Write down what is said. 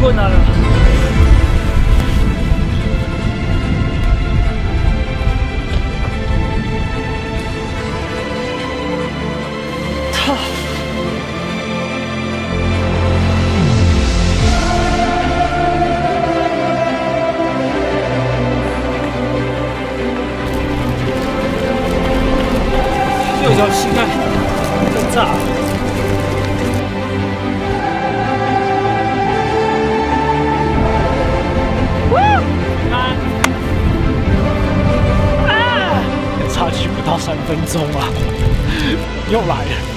困难了。他。右脚膝盖不到三分钟啊！又来了。